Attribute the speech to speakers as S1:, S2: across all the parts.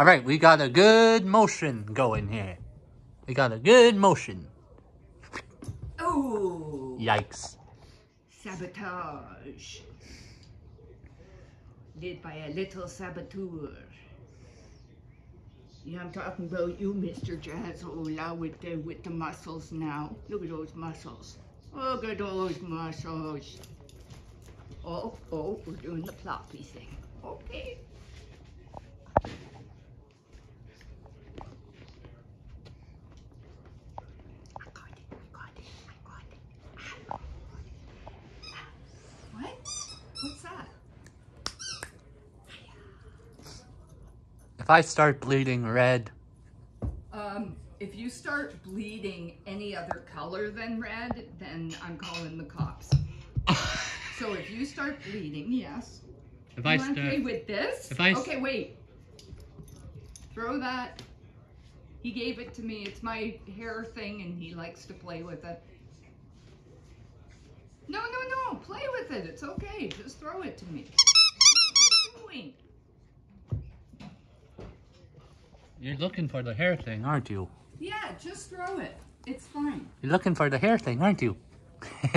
S1: All right, we got a good motion going here. We got a good motion.
S2: Oh,
S1: Yikes.
S2: sabotage. Led by a little saboteur. Yeah, I'm talking about you, Mr. Jazzola, with the with the muscles now. Look at those muscles. Look at those muscles. Oh, oh, we're doing the ploppy thing. Okay. I got it, I got it, I got it. I got it. What? What's that?
S1: If I start bleeding red,
S2: Um, if you start bleeding any other color than red, then I'm calling the cops. So if you start bleeding, yes.
S1: if
S2: You
S1: I
S2: want to play
S1: start,
S2: with this?
S1: if I s-
S2: okay, wait. Throw that. He gave it to me. It's my hair thing, and he likes to play with it. No, no, no. Play with it. It's okay. Just throw it to me. What are you doing?
S1: You're looking for the hair thing, aren't you?
S2: Yeah, just throw it. It's fine.
S1: You're looking for the hair thing, aren't you?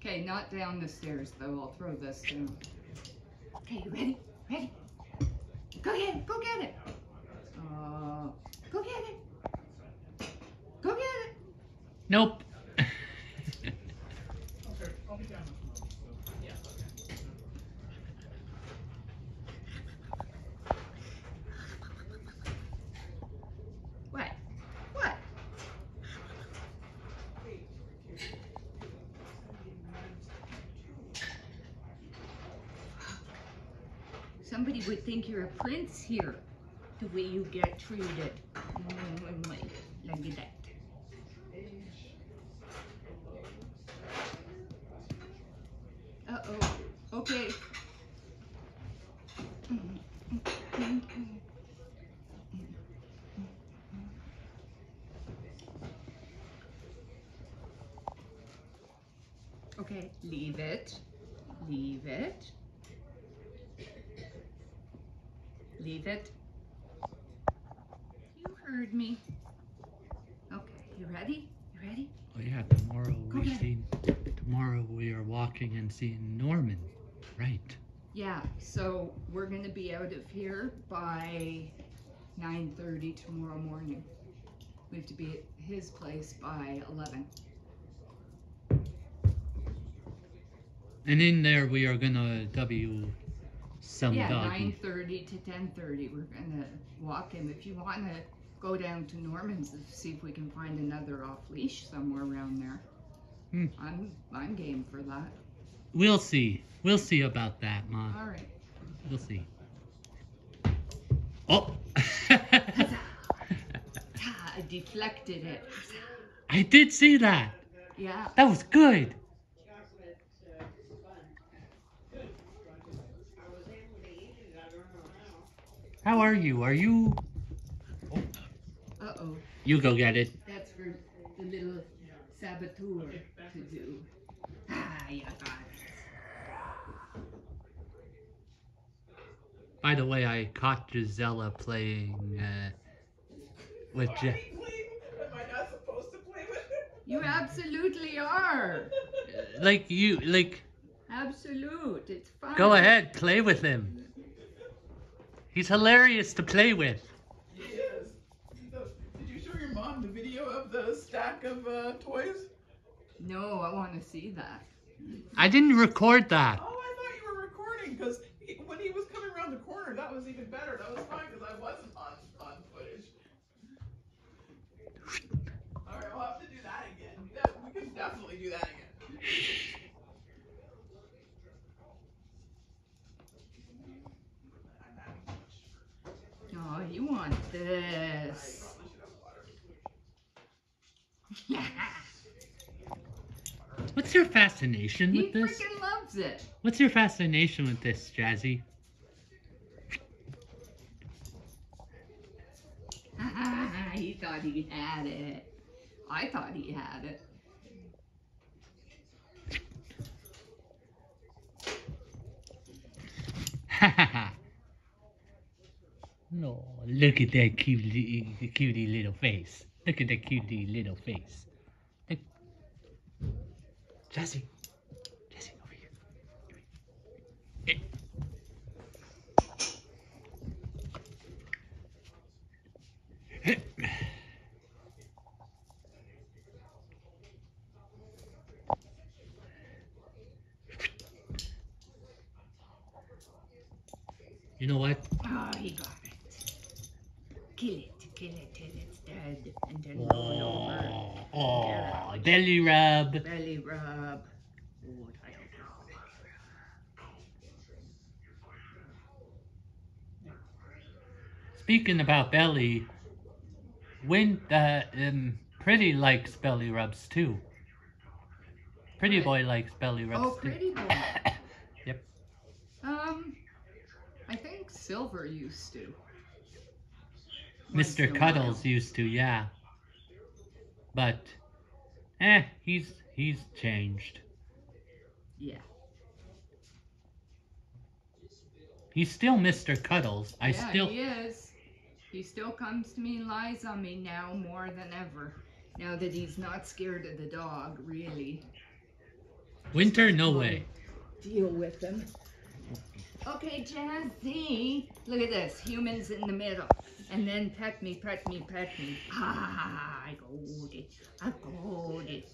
S2: Okay, not down the stairs though. I'll throw this down. Okay, you ready? Ready? Go get it. Go get it. Uh, go get it. Go get it.
S1: nope.
S2: What? What? Somebody would think you're a prince here, the way you get treated. Mm, Like like that. Uh-oh. Okay. Okay, leave it. Leave it. Leave it. You heard me. Okay, you ready? You ready?
S1: Oh yeah, tomorrow we see. Tomorrow we are walking and seeing Norman. Right.
S2: Yeah, so we're gonna be out of here by 9.30 tomorrow morning. We have to be at his place by 11.
S1: And in there we are gonna W some
S2: Yeah,
S1: doggy.
S2: 9.30 to 10.30. We're gonna walk him. If you wanna go down to Norman's and see if we can find another off leash somewhere around there.
S1: Hmm.
S2: I'm I'm game for that.
S1: We'll see. We'll see about that, Ma.
S2: All right.
S1: We'll see. Oh!
S2: I deflected it.
S1: I did see that.
S2: Yeah.
S1: That was good. How are you? Are you?
S2: Uh oh.
S1: You go get it.
S2: That's for the little saboteur to do. Ah, you got it.
S1: By the way, I caught Gisela playing uh, with Je-
S3: Am I not supposed to play with it?
S2: You absolutely are.
S1: like you like.
S2: Absolute. It's fun.
S1: Go ahead, play with him. He's hilarious to play with.
S3: He is. Did you show your mom the video of the stack of uh, toys?
S2: No, I want to see that.
S1: I didn't record that.
S3: Oh, I thought you were recording because when he was coming around the corner, that was even better. That was fine because I wasn't on, on footage. All right, we'll have to do that again. We can definitely do that again.
S2: Oh, you want this.
S1: What's your fascination with this?
S2: He freaking loves it.
S1: What's your fascination with this, Jazzy?
S2: he thought he had it. I thought he had it.
S1: Ha ha ha. No, look at that cutie, cutie little face. Look at that cutie little face. Look. Jesse over here. Eh. Eh. You know what?
S2: Oh, he got it. Kill it, kill it till it's dead, and then roll over.
S1: Oh, oh, belly rub.
S2: Belly rub. I don't know.
S1: Speaking about belly, when uh, um, Pretty likes belly rubs too. Pretty boy likes belly rubs
S2: Oh,
S1: too.
S2: pretty boy.
S1: Yep.
S2: Um, I think Silver used to.
S1: Mr. Cuddles used to, yeah. But, eh, he's he's changed.
S2: Yeah.
S1: He's still Mr. Cuddles. I
S2: yeah,
S1: still
S2: he is. He still comes to me and lies on me now more than ever. Now that he's not scared of the dog, really.
S1: Winter, no way.
S2: Deal with him. Okay, Jazzy. Look at this. Humans in the middle. And then pet me, pet me, pet me. Ah, I got it. I got it.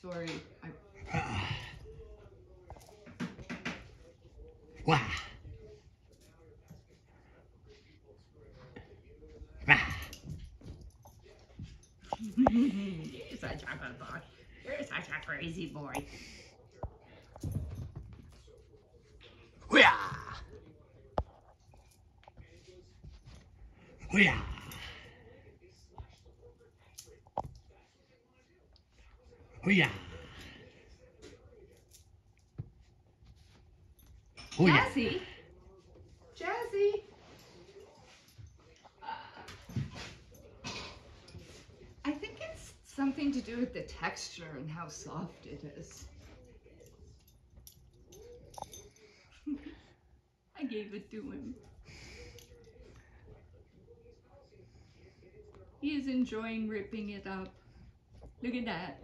S2: Sorry. I,
S1: Wah. Wah.
S2: You're such a good boy. You're such a crazy boy.
S1: Hoo-yah. Hoo-yah. Hoo-yah.
S2: Jazzy. Jazzy. Uh, I think it's something to do with the texture and how soft it is. I gave it to him. He is enjoying ripping it up. Look at that.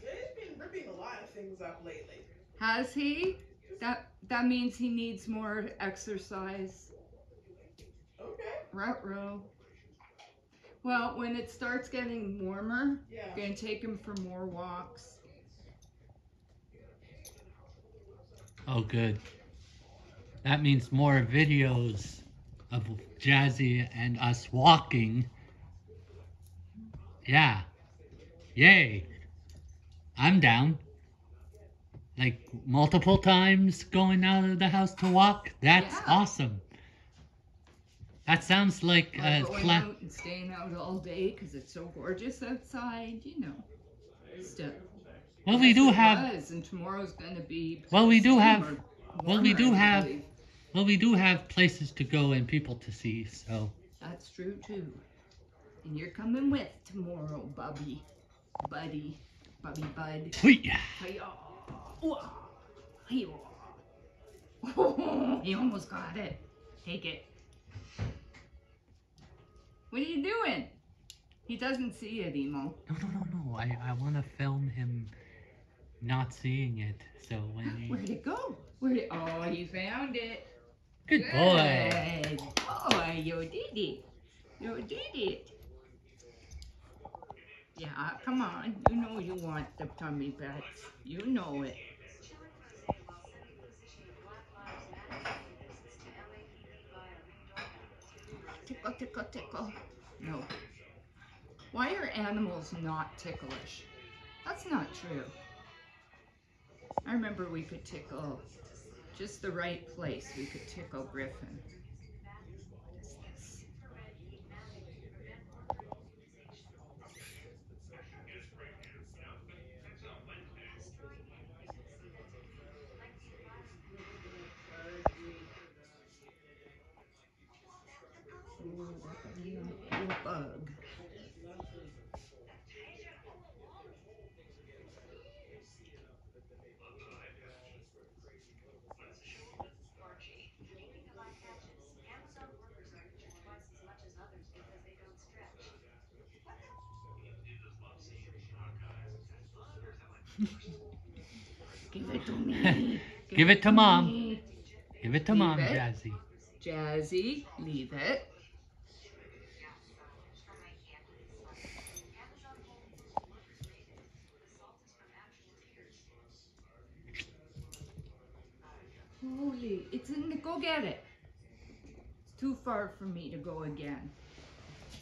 S3: He's been ripping a lot of things up lately.
S2: Has he? That that means he needs more exercise.
S3: Okay.
S2: Ruh-roh. Well, when it starts getting warmer,
S3: Yeah.
S2: I'm gonna take him for more walks.
S1: Oh, good. That means more videos of Jazzy and us walking. Yeah. Yay. I'm down. Like multiple times going out of the house to walk. That's
S2: Yeah.
S1: awesome. That sounds like a
S2: going out and staying out all day because it's so gorgeous outside, you know. Stuff.
S1: Well, we do have.
S2: and tomorrow's gonna be.
S1: Well, we do have- well, we do have- Well, we do have places to go and people to see. So
S2: That's true too. And you're coming with tomorrow, Bubby, buddy, Bubby Bud. Wah. Hi-ya. he almost got it. Take it. What are you doing? He doesn't see it, Emo.
S1: No, no, no, no. I, I want to film him not seeing it. So when
S2: Where'd it go? Where'd it? Oh, he found it.
S1: Good boy.
S2: Good boy, you did it. You did it. Yeah, come on. You know you want the tummy pets. You know it. Tickle, tickle, tickle. No. Why are animals not ticklish? That's not true. I remember we could tickle just the right place. We could tickle Griffin. What is this? Ooh, that could be a little bug. it to me.
S1: Give it to Mom.
S2: me.
S1: Give it to
S2: Leave
S1: mom,
S2: it.
S1: Jazzy.
S2: Jazzy, leave it. Holy, it's in the, go get it. It's too far for me to go again.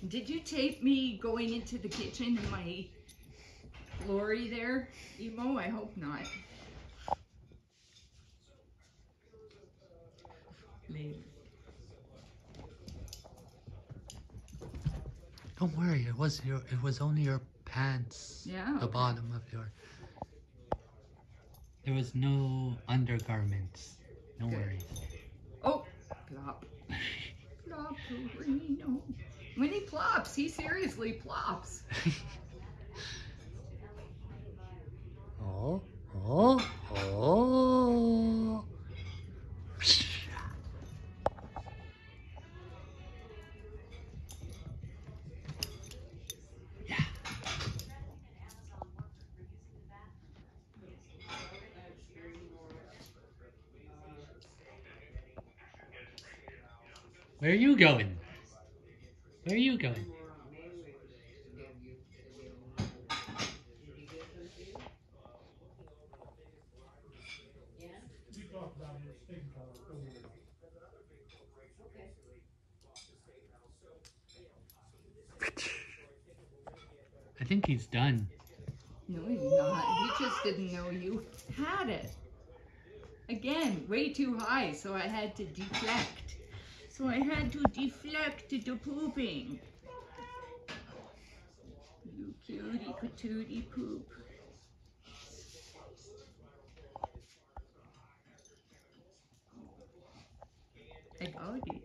S2: Did you tape me going into the kitchen in my glory there, Emo? I hope not. Later.
S1: Don't worry, it was your it was only your pants.
S2: Yeah,
S1: The
S2: okay.
S1: bottom of your There was no undergarments. No worries.
S2: Oh, plop. Plop, Reno. When he plops, he seriously plops.
S1: you going? Where are you going? I think he's done.
S2: No, he's not. He just didn't know you had it. Again, way too high, so I had to deflect. So I had to deflect the pooping. You cutie patootie poop. I got it.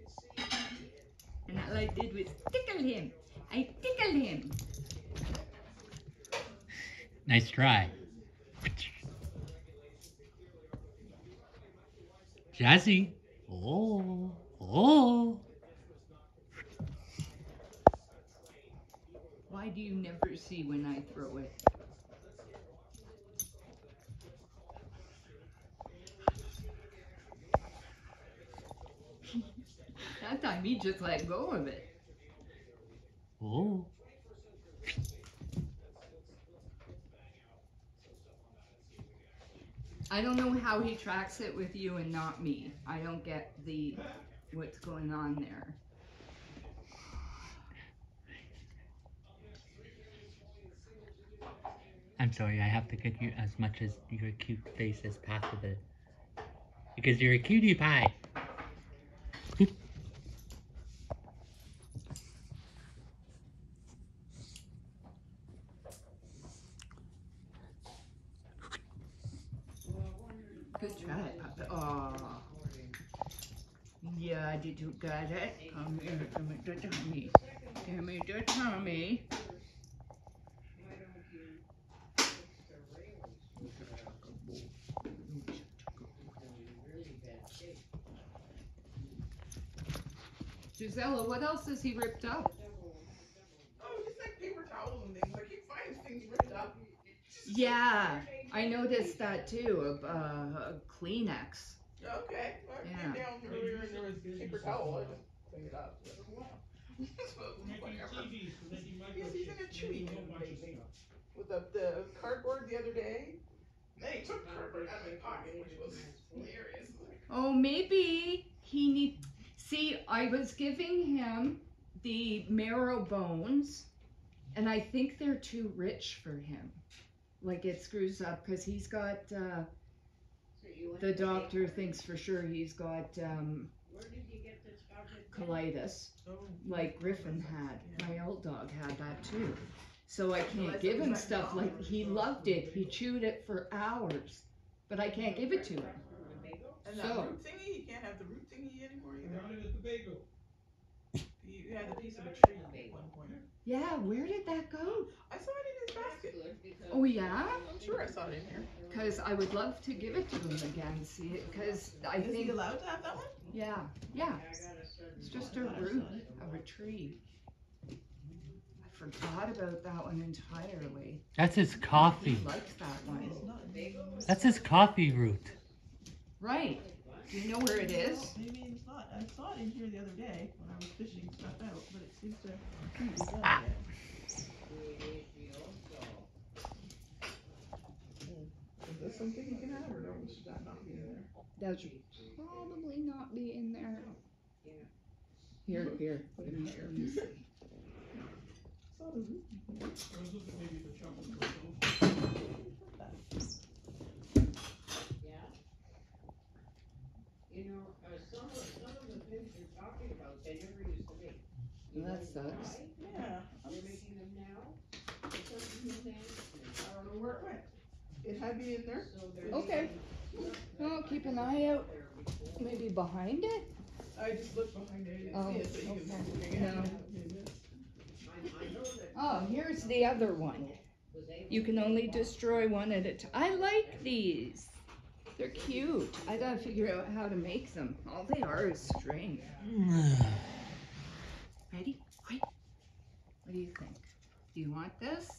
S2: And all I did was tickle him. I tickled him.
S1: Nice try. Jazzy. Oh, oh.
S2: Why do you never see when I throw it? that time he just let go of it.
S1: Oh.
S2: I don't know how he tracks it with you and not me. I don't get the what's going on there.
S1: I'm sorry, I have to get you as much as your cute face as possible. Because you're a cutie pie.
S2: Good try, Papa. Oh. Yeah, did you get it? Come here, give me the tummy. Give me the tummy. Gisela, what else has he ripped up?
S3: Oh, just like paper towels and things. I keep finding things ripped up.
S2: Yeah, I noticed that too, of uh, Kleenex.
S3: Okay. I
S2: Yeah.
S3: came down earlier and there was paper towel. I just cleaned it up. Whatever. Yes, he's in a tree lately. With the, the cardboard the other day. Then he took cardboard out of my pocket, which was hilarious.
S2: Oh, maybe he need. See, I was giving him the marrow bones, and I think they're too rich for him. Like it screws up because he's got. Uh, the doctor thinks for sure he's got um, colitis,
S3: Oh.
S2: like Griffin had. My old dog had that too. So I can't give him stuff like he loved it. He chewed it for hours, but I can't give it to him.
S3: And that
S2: So-
S3: root thingy, you can't have the root thingy anymore either. You had a piece of a tree at one point.
S2: Yeah, where did that go?
S3: I saw it in his basket.
S2: Oh yeah.
S3: I'm sure I saw it in here.
S2: Because I would love to give it to him again, see it, because I
S3: Is he
S2: think,
S3: allowed to have that one?
S2: yeah, yeah, it's just a root of a tree. I forgot about that one entirely.
S1: That's his
S2: He
S1: coffee.
S2: likes that one.
S3: It's not in here.
S1: That's his coffee root.
S2: Right. Do you know where it is?
S3: Maybe it's not. I saw it in here the other day when I was fishing stuff out, but it seems to be done
S1: Ah.
S3: yet. Is this something you can have, or no? Should that not be in there?
S2: That should probably not be in there. Yeah. Here, here. Let me, let me see.
S3: Saw the root in here.
S4: You know, uh, some of, some of the things you're talking about, they never used to make. You
S2: Well, that
S4: know
S2: sucks.
S3: Yeah. I'm
S4: They're making them now, for some reason, I don't know where it went.
S3: It had me in there.
S4: So they're.
S2: Okay. Well, keep an eye out. Maybe behind it?
S3: I just looked behind it. I
S2: Oh,
S3: didn't see it, so you can.
S2: Oh, okay.
S3: you can-
S2: No.
S4: I, I know that.
S2: Oh, here's the other one. You can only destroy one at a time. I like these. They're cute. I gotta figure out how to make them. All they are is string. Ready? What do you think? Do you want this?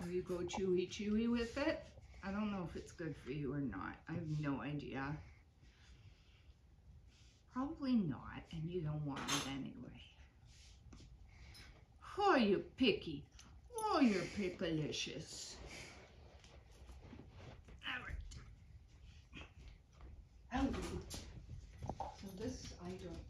S2: Will you go chewy chewy with it? I don't know if it's good for you or not. I have no idea. Probably not, and you don't want it anyway. Oh, you picky. Oh, you're pickalicious. All right. Oh, so this, I don't